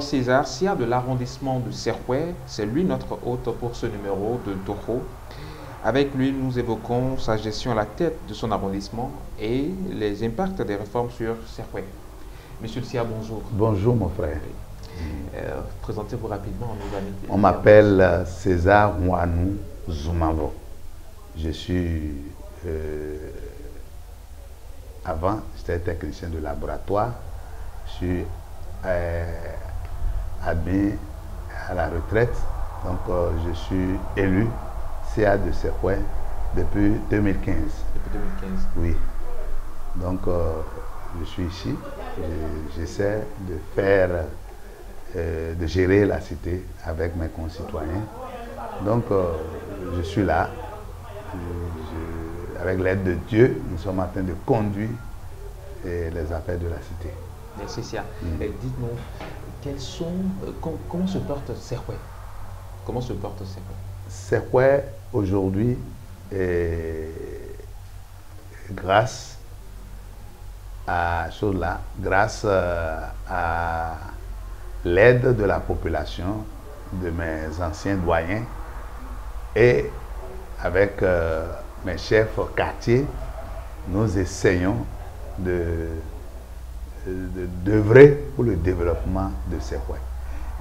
César, SIA de l'arrondissement de Serkoué, c'est lui notre hôte pour ce numéro de Toro. Avec lui, nous évoquons sa gestion à la tête de son arrondissement et les impacts des réformes sur Serkoué. Monsieur SIA, bonjour. Bonjour mon frère. Euh, Présentez-vous rapidement nos amis. On m'appelle euh, César Mouanou Zoumavo. Je suis... euh, avant, j'étais technicien de laboratoire. Je suis euh, admis à la retraite. Donc, euh, je suis élu CA de Serkoué depuis 2015. Depuis 2015. Oui. Donc, euh, je suis ici. Je- J'essaie de faire, euh, de gérer la cité avec mes concitoyens. Donc, je suis là. Je- je- avec l'aide de Dieu, nous sommes en train de conduire les affaires de la cité. Merci Sia. Mm. Dites-nous, quels sont, euh, com- comment se porte Serkoué Comment se porte C'est quoi aujourd'hui, grâce à cela, grâce euh, à l'aide de la population, de mes anciens doyens et avec euh, mes chefs quartiers, nous essayons de- d'œuvrer pour le développement de ces.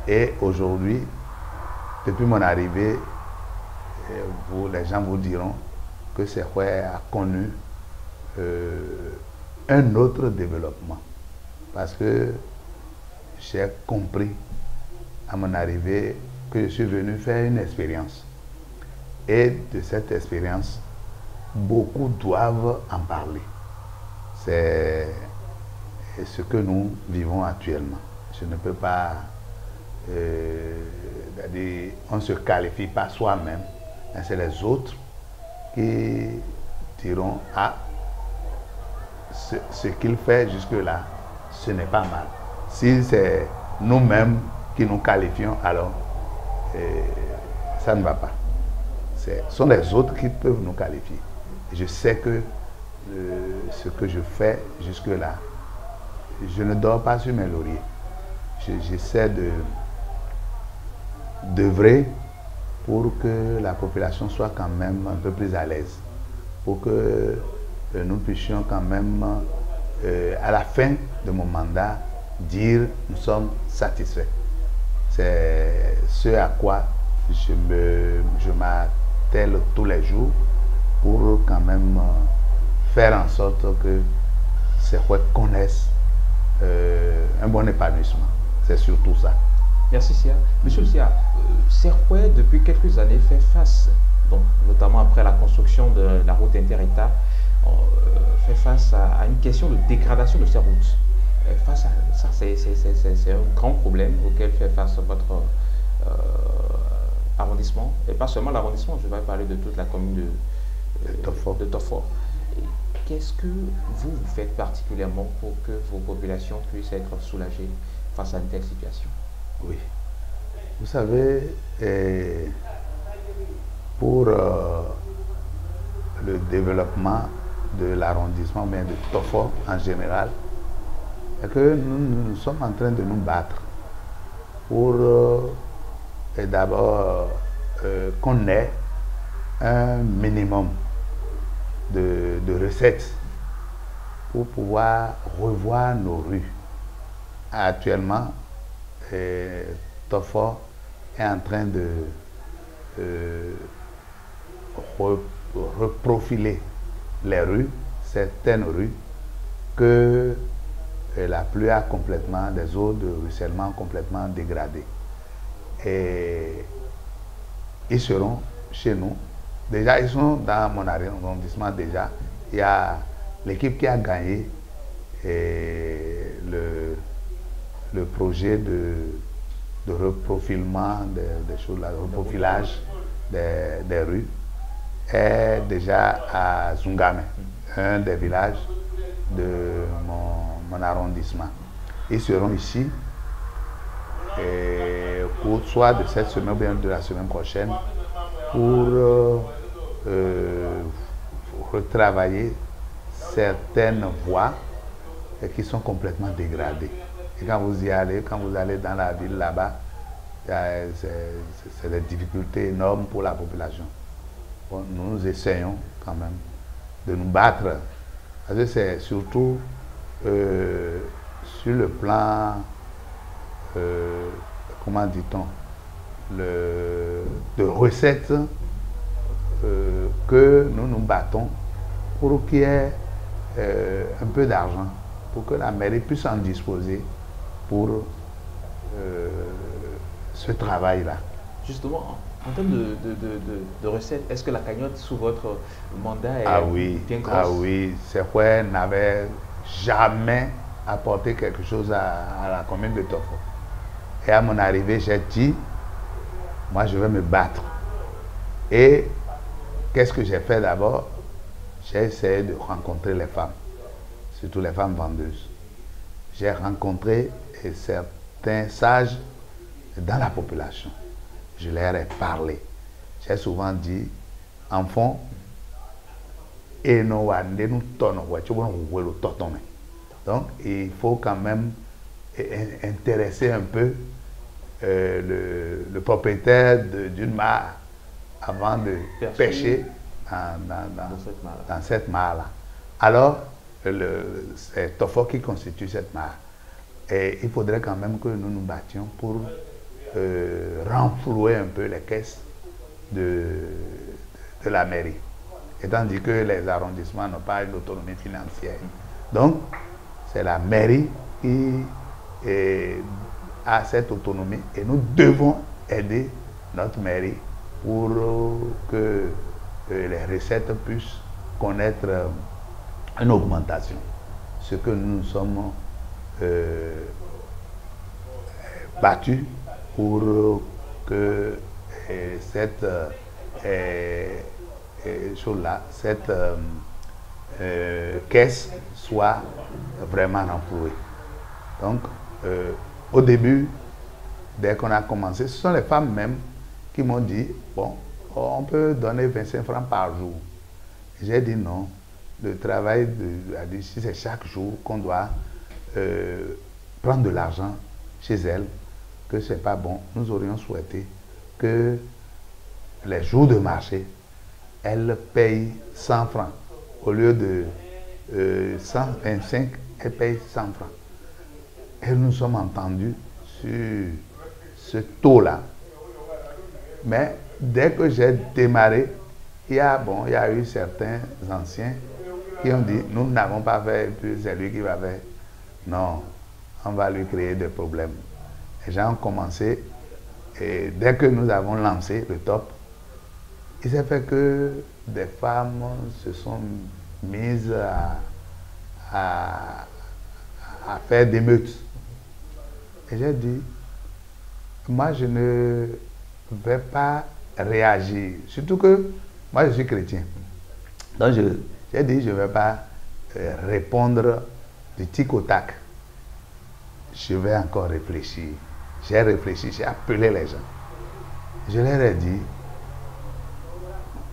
Et aujourd'hui, depuis mon arrivée, euh, vous, les gens vous diront que Serkoué a connu euh, un autre développement. Parce que j'ai compris à mon arrivée que je suis venu faire une expérience. Et de cette expérience, beaucoup doivent en parler. C'est ce que nous vivons actuellement. Je ne peux pas euh, on ne se qualifie pas soi-même, c'est les autres qui diront Ah, ce, qu'il fait jusque-là, ce n'est pas mal. Si c'est nous-mêmes qui nous qualifions, alors euh, ça ne va pas. Ce sont les autres qui peuvent nous qualifier. Et je sais que euh, ce que je fais jusque-là, je ne dors pas sur mes lauriers. Je- J'essaie d'œuvrer pour que la population soit quand même un peu plus à l'aise, pour que euh, nous puissions quand même, euh, à la fin de mon mandat, dire nous sommes satisfaits. C'est ce à quoi je me je m'attelle tous les jours pour quand même euh, faire en sorte que ces quoi connaissent euh, un bon épanouissement. C'est surtout ça. Merci Sia. Monsieur Sia, euh, Serkoué, depuis quelques années, fait face, donc, notamment après la construction de la route inter-État, euh, fait face à, à une question de dégradation de ces routes. Face à ça, c'est un grand problème auquel fait face votre euh, arrondissement. Et pas seulement l'arrondissement, je vais parler de toute la commune de, De de Tofo. Qu'est-ce que vous, vous faites particulièrement pour que vos populations puissent être soulagées face à une telle situation? Oui. Vous savez, pour euh, le développement de l'arrondissement, mais de Tofo en général, que nous, sommes en train de nous battre pour euh, d'abord euh, qu'on ait un minimum de, recettes pour pouvoir revoir nos rues. Actuellement, euh, Tofo est en train de re- reprofiler les rues, certaines rues, que euh, la pluie a complètement, des eaux de ruissellement complètement dégradées. Et ils seront chez nous. Déjà, ils sont dans mon arrondissement déjà. Il y a l'équipe qui a gagné et le, le projet de, de reprofilement des, des choses, là, reprofilage des, rues est déjà à Zungame, un des villages de mon, arrondissement. Ils seront ici et cours soit de cette semaine ou bien de la semaine prochaine pour euh, euh, retravailler certaines voies qui sont complètement dégradées. Et quand vous y allez, quand vous allez dans la ville là-bas, c'est des difficultés énormes pour la population. nous essayons quand même de nous battre. Parce que c'est surtout euh, sur le plan, comment dit-on, de recettes euh, que nous nous battons pour qu'il y ait un peu d'argent, pour que la mairie puisse en disposer pour ce travail-là. Justement, en termes de, recettes, est-ce que la cagnotte sous votre mandat est ah oui, bien grosse? Ah oui, c'est quoi n'avait jamais apporté quelque chose à, la commune de Tofo. Et à mon arrivée, j'ai dit, moi je vais me battre. Et qu'est-ce que j'ai fait d'abord? J'ai essayé de rencontrer les femmes, surtout les femmes vendeuses. J'ai rencontré certains sages dans la population. Je leur ai parlé. J'ai souvent dit, enfant, et nous donc il faut quand même intéresser un peu euh, le, propriétaire d'une mare avant de pêcher dans, cette mare-là. Alors, c'est Tofo qui constitue cette mare. Et il faudrait quand même que nous nous battions pour euh, renflouer un peu les caisses de, de la mairie. Étant dit que les arrondissements n'ont pas une autonomie financière. Donc, c'est la mairie qui a cette autonomie et nous devons aider notre mairie pour que les recettes puissent connaître une augmentation. Ce que nous sommes euh, battus pour que euh, cette euh, euh, chose-là, cette caisse soit vraiment renflouée. Donc, au début, dès qu'on a commencé, ce sont les femmes même qui m'ont dit, bon, on peut donner 25 francs par jour. J'ai dit non. Le travail de, si c'est chaque jour qu'on doit prendre de l'argent chez elle, que ce n'est pas bon, nous aurions souhaité que les jours de marché, elle paye 100 francs. Au lieu de 125, euh, elle paye 100 francs. Et nous sommes entendus sur ce taux-là. Mais dès que j'ai démarré, il y, a, bon, il y a eu certains anciens qui ont dit, nous n'avons pas fait, c'est lui qui va faire. Non, on va lui créer des problèmes. Les gens ont commencé, et dès que nous avons lancé le top, il s'est fait que des femmes se sont mises à, à, faire des meutes. Et j'ai dit, moi je ne vais pas réagir. Surtout que moi je suis chrétien. Donc j'ai dit, je ne vais pas euh, répondre du tic au tac. Je vais encore réfléchir. J'ai réfléchi, j'ai appelé les gens. Je leur ai dit,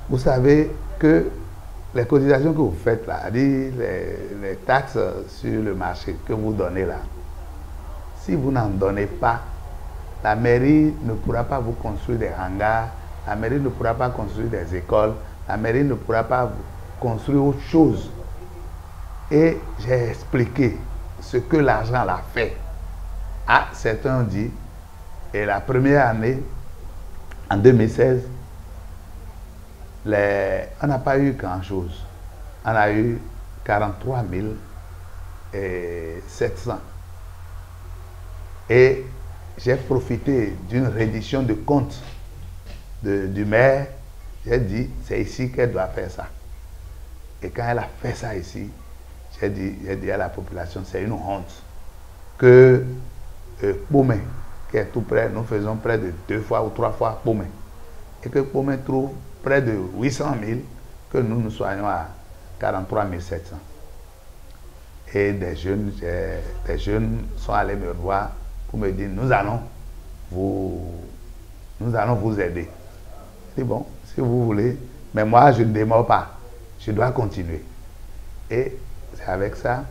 vous savez que les cotisations que vous faites là, les, les taxes sur le marché que vous donnez là, si vous n'en donnez pas, la mairie ne pourra pas vous construire des hangars, la mairie ne pourra pas construire des écoles, la mairie ne pourra pas construire autre chose. Et j'ai expliqué ce que l'argent l'a fait. Ah, certains ont dit, et la première année, en 2016, les, on n'a pas eu grand-chose. On a eu 43 700. Et j'ai profité d'une reddition de compte du maire. J'ai dit, c'est ici qu'elle doit faire ça. Et quand elle a fait ça ici, j'ai dit, à la population, c'est une honte que euh, qui est tout près, nous faisons près de deux fois ou trois fois Pomé. Et que Pomé trouve près de 800 000, que nous nous soyons à 43 700. Et des jeunes, des jeunes sont allés me voir pour me dire, nous allons vous, nous allons vous aider. C'est bon, si vous voulez, mais moi je ne démarre pas, je dois continuer. Et c'est avec ça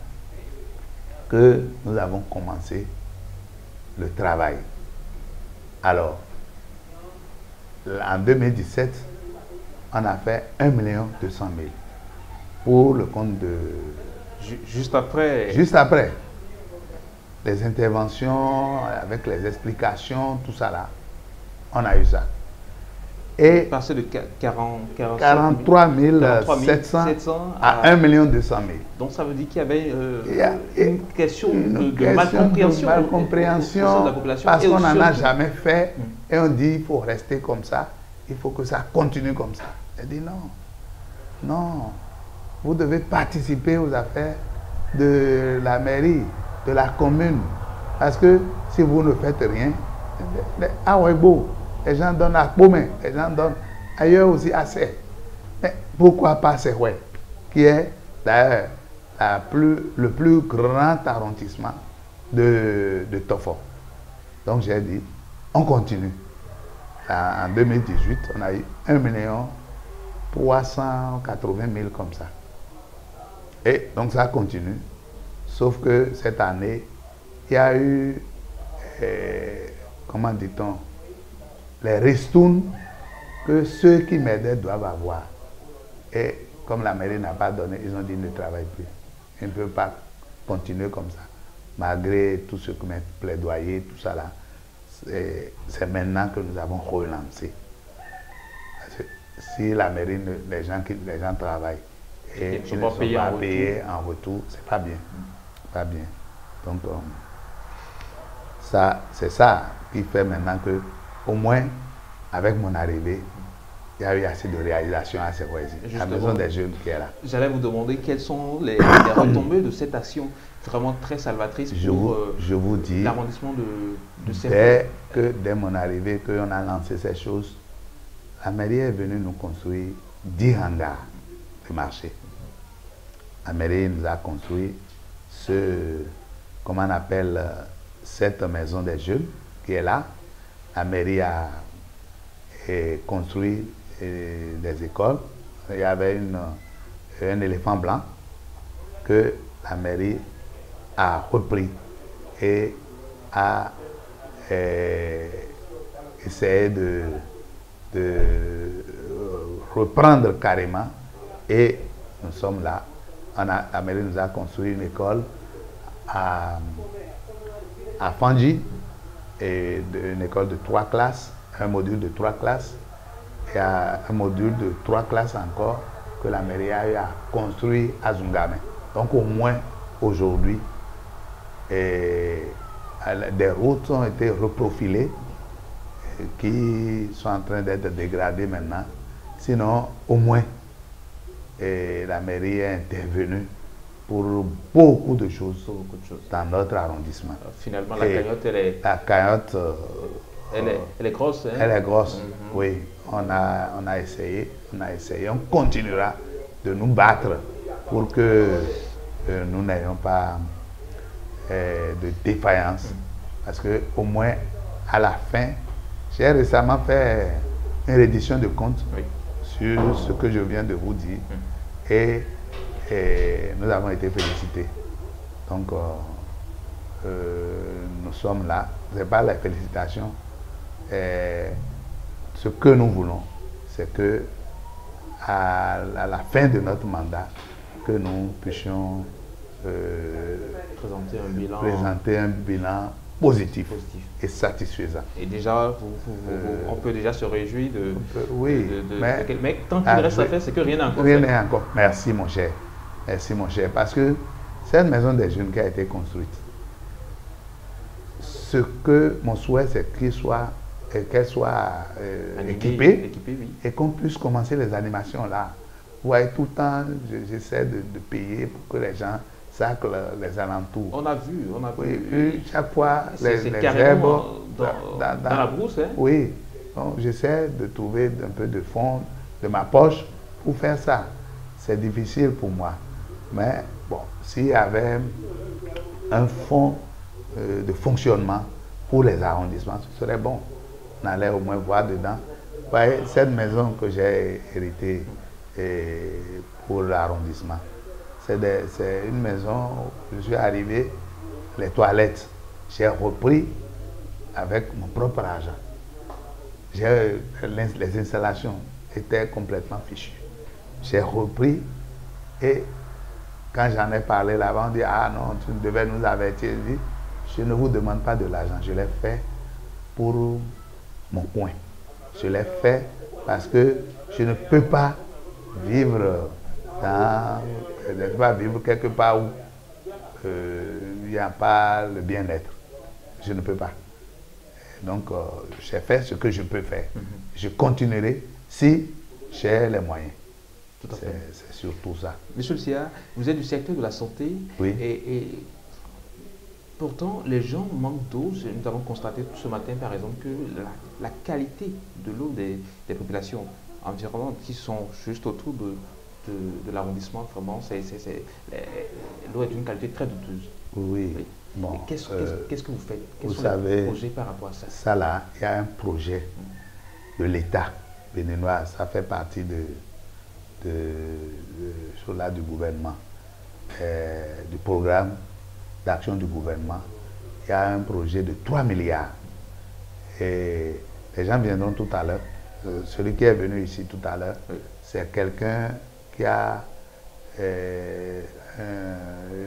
que nous avons commencé le travail. Alors, en 2017, on a fait 1 million 200 000 pour le compte de... Juste après Juste après. Les interventions, avec les explications, tout ça là, on a eu ça. Et passé de 40, 43 700, à, 1 million 200 000. Donc ça veut dire qu'il y avait euh, une question de, de malcompréhension, de la population. Parce qu'on n'en a jamais fait hmm. et on dit il faut rester comme ça, il faut que ça continue comme ça. Elle dit non, non, vous devez participer aux affaires de la mairie, de la commune. Parce que si vous ne faites rien, ouais, beau les gens donnent à Pomé, les gens donnent ailleurs aussi assez. Mais pourquoi pas Sehoué, qui est d'ailleurs le plus grand arrondissement de, de. Donc j'ai dit, on continue. En 2018, on a eu 1 million 380 000 comme ça. Et donc ça continue. Sauf que cette année, il y a eu, eh, comment dit-on, les ristournes que ceux qui m'aidaient doivent avoir. Et comme la mairie n'a pas donné, ils ont dit ne travaille plus. Ils ne peuvent pas continuer comme ça. Malgré tout ce que mes plaidoyers, tout ça là, c'est maintenant que nous avons relancé. si la mairie, les, gens qui, les gens travaillent et ils ne sont pas payés en retour, c'est pas bien. Pas bien. Donc, euh, ça, c'est ça qui fait maintenant que au moins, avec mon arrivée, il y a eu assez de réalisation à ces La maison des jeunes qui est là. J'allais vous demander quelles sont les, retombées de cette action vraiment très salvatrice je pour euh, je vous dis, l'arrondissement de, de Dès que dès mon arrivée, qu'on a lancé ces choses, la mairie est venue nous construire 10 hangars de marché. La mairie nous a construit comment on appelle, euh, cette maison des jeunes qui est là, la mairie a construit des écoles. Il y avait un éléphant blanc que la mairie a repris et a essayé de, reprendre carrément. Et nous sommes là. la mairie nous a construit une école à, Fanji, et une école de trois classes, un module de trois classes, et un module de trois classes encore que la mairie a eu à construire à Zungame. Donc au moins aujourd'hui, des routes ont été reprofilées qui sont en train d'être dégradées maintenant. Sinon, au moins, la mairie est intervenue pour beaucoup de choses, dans notre arrondissement. Finalement, la cagnotte, elle est... La cagnotte... Euh, elle, est, elle, est, grosse, hein? Elle est grosse, mhm. oui. On a, on a essayé, on a essayé. On continuera de nous battre pour que euh, nous n'ayons pas euh, de défaillance. Mhm. Parce que au moins, à la fin, j'ai récemment fait une reddition de compte sur ce que je viens de vous dire. Mhm. Et et nous avons été félicités. Donc, euh, euh, nous sommes là. Ce n'est pas la félicitation. ce que nous voulons, c'est que à, la fin de notre mandat, que nous puissions euh, présenter, un bilan, présenter un bilan positif, et satisfaisant. Et déjà, on peut déjà se réjouir de... oui, mais, tant qu'il reste à faire, c'est que rien n'est encore Rien n'est encore. Merci mon cher. Merci mon cher. Parce que cette maison des jeunes qui a été construite, ce que mon souhait, c'est qu'elle soit, soit euh, équipée, et qu'on puisse commencer les animations là. Vous voyez, tout le temps, j'essaie de, payer pour que les gens sacrent les alentours. On a vu, on a vu. Oui, chaque fois, les, les herbes dans, dans, la brousse. Hein? Oui, j'essaie de trouver un peu de fonds de ma poche pour faire ça. C'est difficile pour moi. Mais bon, s'il y avait un fonds euh, de fonctionnement pour les arrondissements, ce serait bon. On allait au moins voir dedans. Cette maison que j'ai héritée pour l'arrondissement, c'est une maison où je suis arrivé, les toilettes, j'ai repris avec mon propre argent. Les installations étaient complètement fichues. J'ai repris et quand j'en ai parlé là-bas, on dit Ah non, tu devais nous avertir. Je dis Je ne vous demande pas de l'argent, je l'ai fait pour mon coin. Je l'ai fait parce que je ne peux pas vivre dans, ne pas vivre quelque part où euh, il n'y a pas le bien-être. Je ne peux pas. Donc, euh, j'ai fait ce que je peux faire. Mhm. Je continuerai si j'ai les moyens. Surtout ça. Monsieur le CIA, vous êtes du secteur de la santé. Oui. Et, pourtant, les gens manquent d'eau. Nous avons constaté ce matin, par exemple, que la, qualité de l'eau des, populations environnantes qui sont juste autour de, de, l'arrondissement, vraiment, l'eau est d'une qualité très douteuse. Oui. Qu'est-ce que vous faites? Quels vous sont savez, projets par rapport à ça? Ça là, il y a un projet de l'État béninois. Ça fait partie de, de, de du gouvernement, euh, du programme d'action du gouvernement. Il y a un projet de 3 milliards. Et les gens viendront tout à l'heure. Euh, celui qui est venu ici tout à l'heure, c'est quelqu'un qui a euh,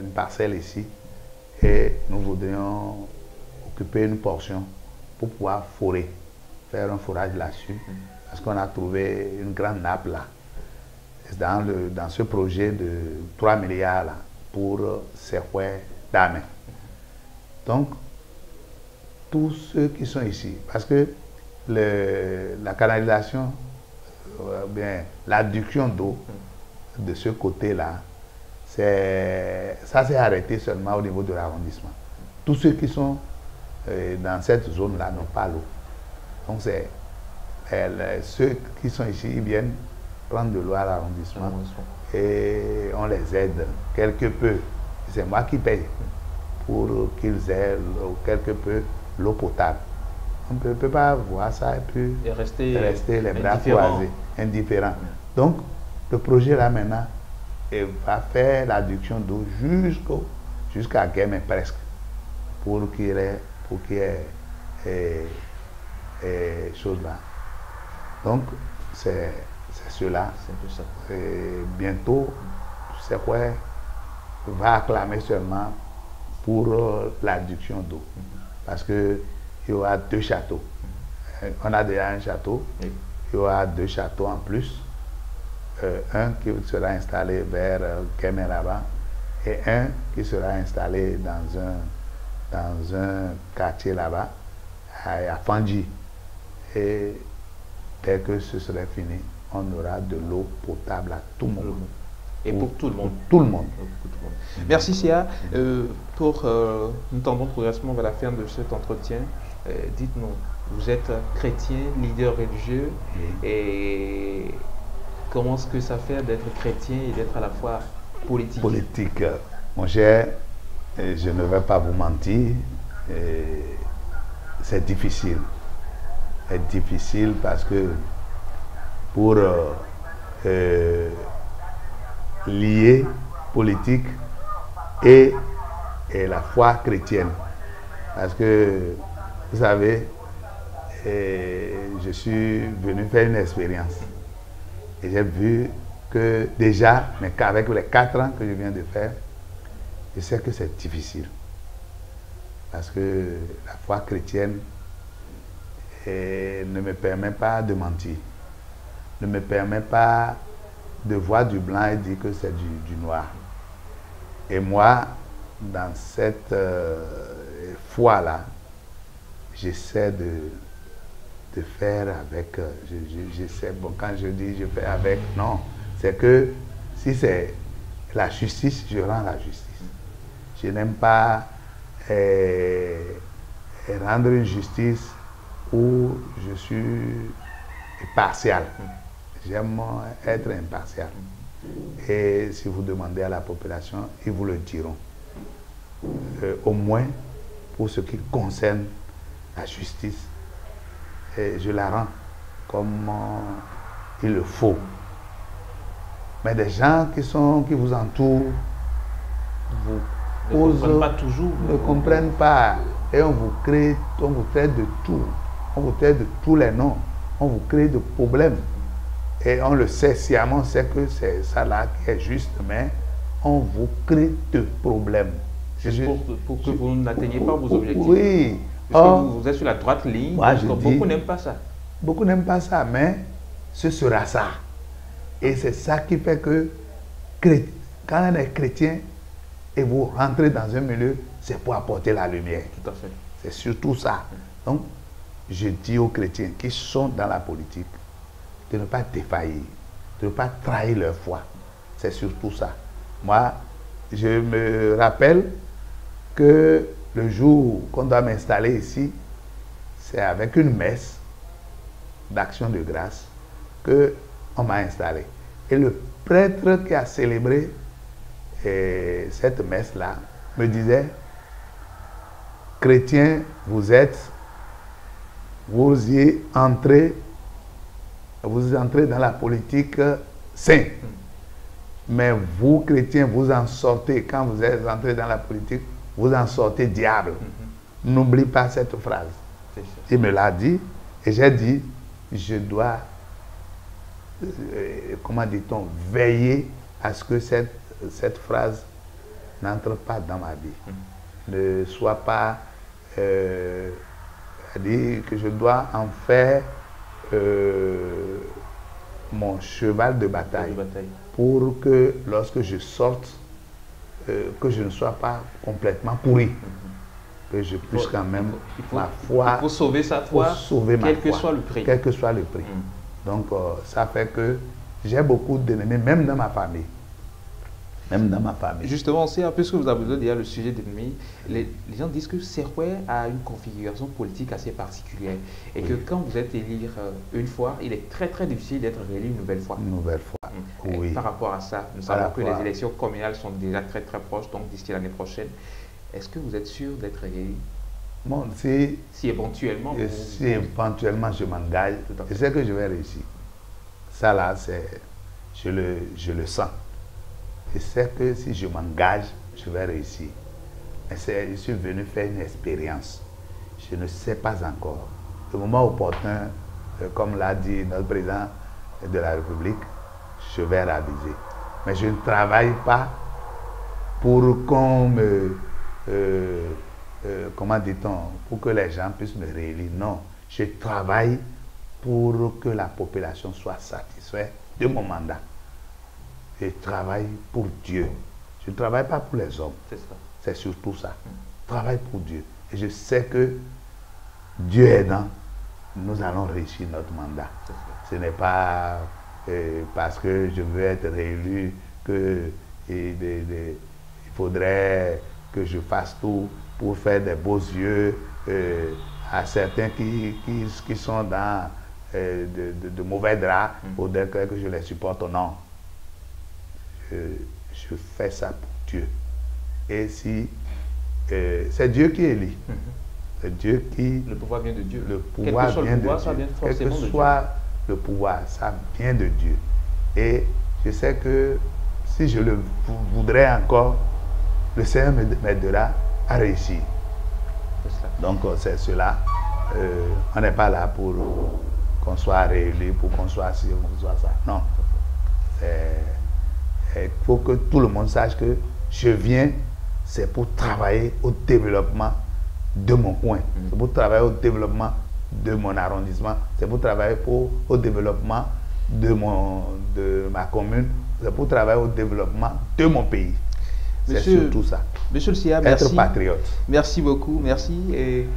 une parcelle ici et nous voudrions occuper une portion pour pouvoir forer, faire un forage là-dessus, parce qu'on a trouvé une grande nappe là, dans, le, dans ce projet de 3 milliards là, pour ces d'âme. Donc, tous ceux qui sont ici, parce que la canalisation, euh, l'adduction d'eau de ce côté-là, ça s'est arrêté seulement au niveau de l'arrondissement. Tous ceux qui sont euh, dans cette zone-là n'ont pas l'eau. Donc c'est ceux qui sont ici, ils viennent prendre de l'eau à l'arrondissement et on les aide quelque peu. C'est moi qui paye pour qu'ils aient quelque peu l'eau potable. On ne peut, pas voir ça et puis rester, les bras croisés, indifférents. Donc, le projet là maintenant, et va faire l'adduction d'eau jusqu'au jusqu'à Game presque pour qu'il y ait, pour qu'il y ait et, et chose là. Donc c'est cela. Et bientôt, c'est quoi va acclamer seulement pour euh, l'adduction d'eau. Parce qu'il y aura deux châteaux. On a déjà un château, il y aura deux châteaux en plus. Euh, un qui sera installé vers euh, et un qui sera installé dans un, dans un quartier là-bas, à, Fandji. Et dès que ce serait fini, on aura de l'eau potable à tout le monde. Et pour, tout le monde. tout le monde. Merci Sia. Euh, pour, nous tendons progressivement vers la fin de cet entretien. Dites-nous, vous êtes chrétien, leader religieux, et comment est-ce que ça fait d'être chrétien et d'être à la fois politique? Politique. Mon cher, je ne vais pas vous mentir, c'est difficile. C'est difficile parce que pour euh, euh, lier politique et, et, la foi chrétienne. Parce que, vous savez, je suis venu faire une expérience. Et j'ai vu que déjà, mais les quatre ans que je viens de faire, je sais que c'est difficile. Parce que la foi chrétienne ne me permet pas de mentir, ne me permet pas de voir du blanc et dire que c'est du, noir. Et moi, dans cette euh, foi-là, j'essaie de, de faire avec, euh, je, sais, bon, quand je dis je fais avec, non, c'est que si c'est la justice, je rends la justice. Je n'aime pas euh, rendre une justice où je suis partial. J'aime être impartial. Et si vous demandez à la population, ils vous le diront. Euh, au moins pour ce qui concerne la justice et je la rends comme euh, il le faut. Mais des gens qui, sont, qui vous entourent vous ne comprennent pas toujours. Ne comprennent pas. et on vous crée, on vous traite de tout. On vous traite de tous les noms. On vous crée de problèmes. Et on le sait sciemment, on sait que c'est ça là qui est juste, mais on vous crée de problèmes. Juste pour, que vous n'atteigniez pas vos objectifs. Oui. Parce que vous êtes sur la droite ligne, moi, beaucoup n'aiment pas ça. Beaucoup n'aiment pas ça, mais ce sera ça. Et c'est ça qui fait que quand on est chrétien et vous rentrez dans un milieu, c'est pour apporter la lumière. Tout à fait. C'est surtout ça. Donc, je dis aux chrétiens qui sont dans la politique de ne pas défaillir, de ne pas trahir leur foi. C'est surtout ça. Moi, je me rappelle que le jour qu'on doit m'installer ici, c'est avec une messe d'action de grâce que on m'a installé. Et le prêtre qui a célébré eh, cette messe-là me disait, chrétien, vous êtes, vous y entrez, vous entrez dans la politique sainte. Mais vous, chrétiens, vous en sortez, quand vous êtes entré dans la politique, vous en sortez diable. Mm-hmm. N'oublie pas cette phrase. Il me l'a dit et j'ai dit, je dois, euh, comment dit-on, veiller à ce que cette, cette phrase n'entre pas dans ma vie. Mm-hmm. Ne soit pas, euh, dire que je dois en faire euh, mon cheval de bataille, pour que lorsque je sorte, euh, que je ne sois pas complètement pourri. Mm-hmm. Que je puisse quand même, ma foi, il sauver sa foi, sauver quel que soit le prix. Quel que soit le prix. Mm. Donc, euh, ça fait que j'ai beaucoup d'ennemis, même dans ma famille même dans ma famille. Justement, c'est puisque vous avez besoin dire le sujet d'ennemi, les, les, gens disent que Serway a une configuration politique assez particulière et que quand vous êtes élu euh, une fois, il est très très difficile d'être réélu une nouvelle fois. Une nouvelle fois, mm. oui. Par rapport à ça, nous savons que les élections communales sont déjà très très proches, donc d'ici l'année prochaine. Est-ce que vous êtes sûr d'être réélu? Bon, si, si éventuellement... si éventuellement je m'engage, je sais que je vais réussir. Ça là, c'est, je le, je le sens. Je sais que si je m'engage, je vais réussir. Mais je suis venu faire une expérience. Je ne sais pas encore. Le moment opportun, euh, comme l'a dit notre président de la République, je vais raviser. Mais je ne travaille pas pour qu'on me... Euh, euh, comment dit-on Pour que les gens puissent me réélire. Non. Je travaille pour que la population soit satisfaite de mon mandat je travaille pour Dieu. Je ne travaille pas pour les hommes. C'est surtout ça. Je travaille pour Dieu. Et je sais que Dieu aidant, nous allons réussir notre mandat. Ce n'est pas euh, parce que je veux être réélu que il faudrait que je fasse tout pour faire des beaux yeux euh, à certains qui, qui, sont dans euh, de, mauvais draps mm. pour dire que je les supporte. Non je fais ça pour Dieu. Et si euh, c'est Dieu qui lui, mhm. c'est Dieu qui. Le pouvoir vient de Dieu. Le pouvoir vient de Dieu. Quel que soit le pouvoir, ça vient de Dieu. Et je sais que si je le voudrais encore, le Seigneur m'aidera à réussir. Donc c'est cela. Euh, on n'est pas là pour qu'on soit réélu, pour qu'on soit ci, qu'on soit ça. Non. C'est il faut que tout le monde sache que je viens, c'est pour travailler au développement de mon coin. Mm. C'est pour travailler au développement de mon arrondissement. C'est pour travailler pour, au développement de, mon, de ma commune. C'est pour travailler au développement de mon pays. C'est surtout ça. Monsieur le CIA, Être patriote. Merci beaucoup, merci. Et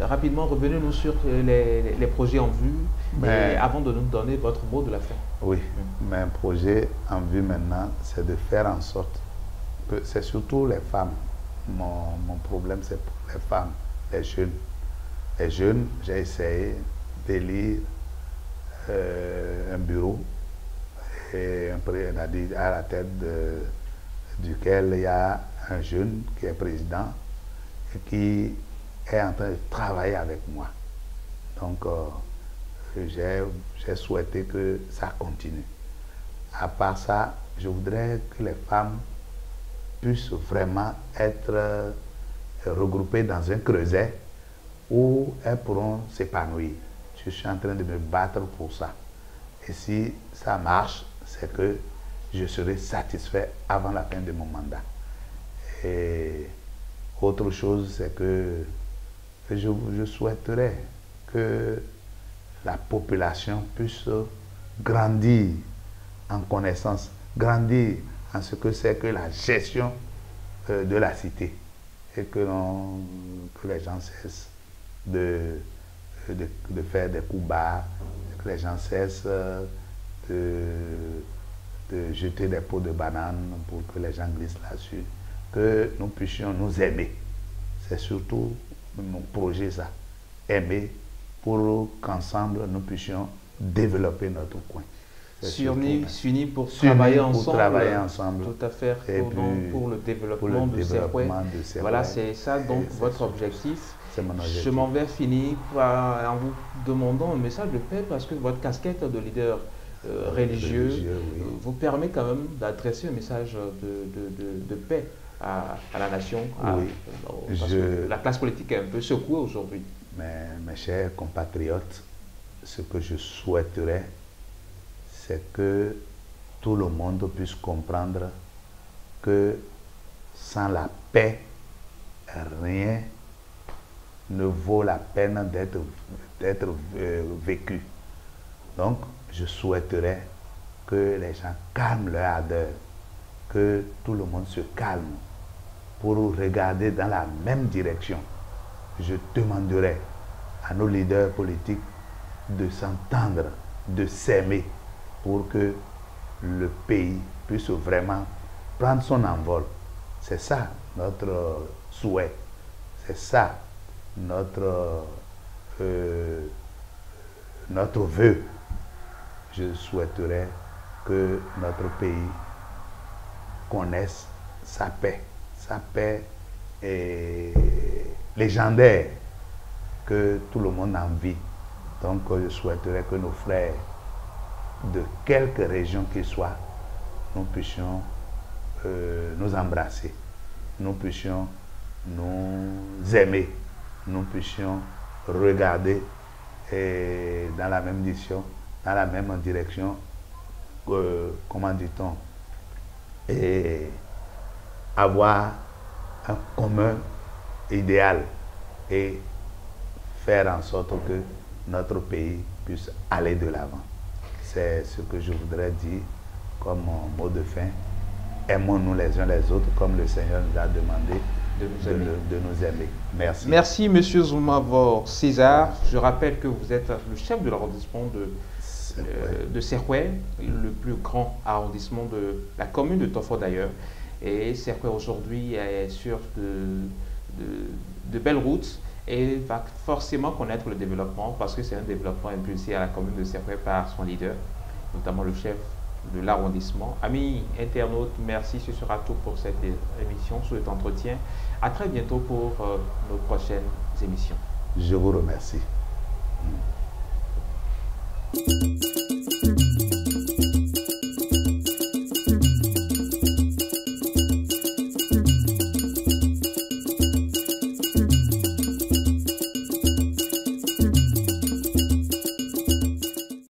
rapidement, revenez-nous sur les, les, projets en vue, avant de nous donner votre mot de la fin. Oui, mm. mais un projet en vue maintenant, c'est de faire en sorte que c'est surtout les femmes. Mon, mon problème, c'est pour les femmes, les jeunes. Les jeunes, j'ai essayé d'élire euh, un bureau et un, à la tête de, duquel il y a un jeune qui est président et qui est en train de travailler avec moi. Donc, euh, j'ai souhaité que ça continue. À part ça, je voudrais que les femmes puissent vraiment être regroupées dans un creuset où elles pourront s'épanouir. Je suis en train de me battre pour ça. Et si ça marche, c'est que je serai satisfait avant la fin de mon mandat. Et autre chose, c'est que je, souhaiterais que la population puisse grandir en connaissance, grandir en ce que c'est que la gestion euh, de la cité et que, les gens cessent de, faire des coups bas, que les gens cessent euh, de, de jeter des pots de bananes pour que les gens glissent là-dessus, que nous puissions nous aimer. C'est surtout mon projet ça, aimer pour qu'ensemble nous puissions développer notre coin. S'unir pour, travailler, ensemble, pour travailler ensemble. Tout à fait. Pour, pour, le développement, de, ces Voilà, c'est ça donc votre objectif. Je m'en vais finir en vous demandant un message de paix parce que votre casquette de leader euh, religieux, euh, vous permet quand même d'adresser un message de, de, paix à, la nation. Euh, la classe politique est un peu secouée aujourd'hui. Mais mes chers compatriotes, ce que je souhaiterais, c'est que tout le monde puisse comprendre que sans la paix, rien ne vaut la peine d'être euh, vécu. Donc, je souhaiterais que les gens calment leur ardeur, que tout le monde se calme pour regarder dans la même direction. Je demanderai à nos leaders politiques de s'entendre, de s'aimer pour que le pays puisse vraiment prendre son envol. C'est ça notre souhait. C'est ça notre, euh, notre vœu. Je souhaiterais que notre pays connaisse sa paix. Paix est légendaire que tout le monde envie. Donc je souhaiterais que nos frères de quelque région qu'ils soient, nous puissions euh, nous embrasser, nous puissions nous aimer, nous puissions regarder dans la même direction, dans la même direction, euh, comment dit-on, et avoir un commun idéal et faire en sorte que notre pays puisse aller de l'avant. C'est ce que je voudrais dire comme mot de fin. Aimons-nous les uns les autres comme le Seigneur nous a demandé de nous aimer. De, nous aimer. Merci. Merci, M. Zoumavor César. Je rappelle que vous êtes le chef de l'arrondissement de, euh, de le plus grand arrondissement de la commune de Tofo d'ailleurs. Et Serkoué aujourd'hui est sur de, de belles routes et va forcément connaître le développement parce que c'est un développement impulsé à la commune de Serpent par son leader, notamment le chef de l'arrondissement. Amis internautes, merci, ce sera tout pour cette émission, cet entretien. À très bientôt pour euh, nos prochaines émissions. Je vous remercie.